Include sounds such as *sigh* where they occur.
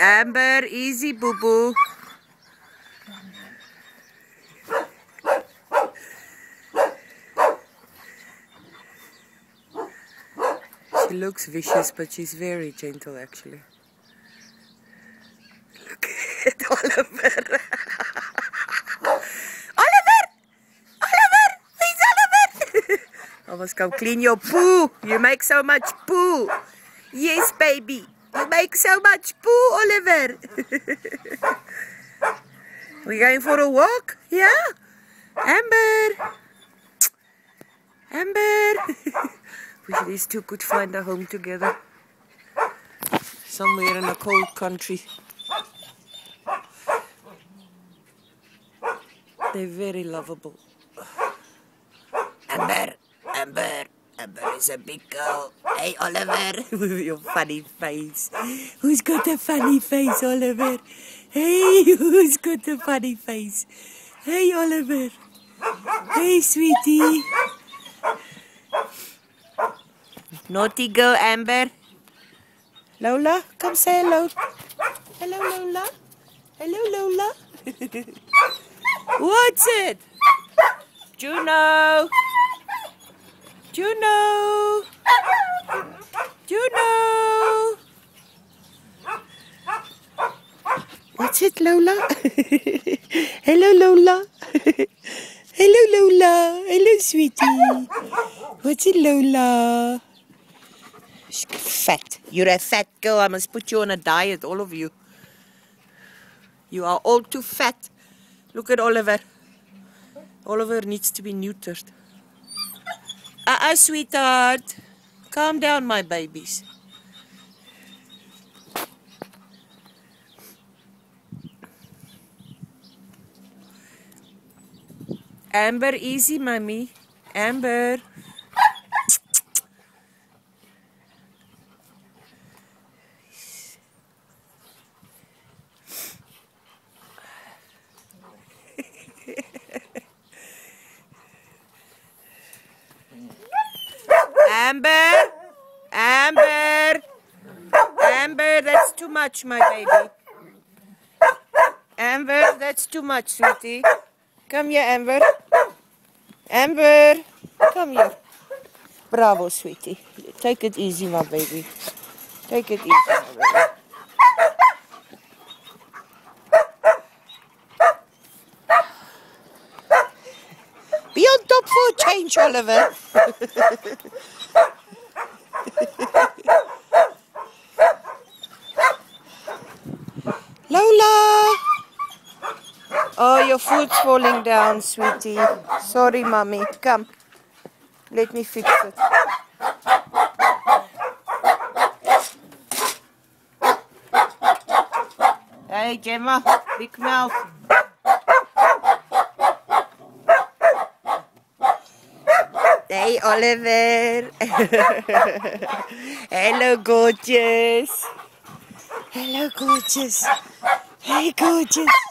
Amber, easy boo boo. She looks vicious, but she's very gentle actually. Look at *laughs* *laughs* Oliver. Oliver! Oliver! *laughs* Where's Oliver? I must go clean your poo. You make so much poo. Yes, baby. You make so much poo, Oliver. *laughs* we going for a walk? Yeah? Amber. Amber. *laughs* Wish these two could find a home together. Somewhere in a cold country. They're very lovable. Amber, Amber, Amber is a big girl. Hey, Oliver, with *laughs* your funny face. Who's got a funny face, Oliver? Hey, *laughs* who's got a funny face? Hey, Oliver. Hey, sweetie. Naughty girl, Amber. Lola, come say hello. Hello, Lola. Hello, Lola. *laughs* What's it? Juno. Juno. What's it, Lola? *laughs* Hello, Lola. *laughs* Hello, Lola. Hello, sweetie. What's it, Lola? Fat. You're a fat girl. I must put you on a diet, all of you. You are all too fat. Look at Oliver. Oliver needs to be neutered. Uh-uh, sweetheart. Calm down, my babies. Amber, easy, mommy. Amber. Amber, Amber, Amber, that's too much, my baby. Amber, that's too much, sweetie. Come here, Amber. Amber, come here. Bravo, sweetie. Take it easy, my baby. Take it easy, my baby. Be on top for a change, Oliver. *laughs* Lola! Oh, your food's falling down, sweetie. Sorry, mommy. Come. Let me fix it. Hey, Gemma. Big mouth. Hey, Oliver. *laughs* Hello, gorgeous. Hello, gorgeous. Hey, gorgeous.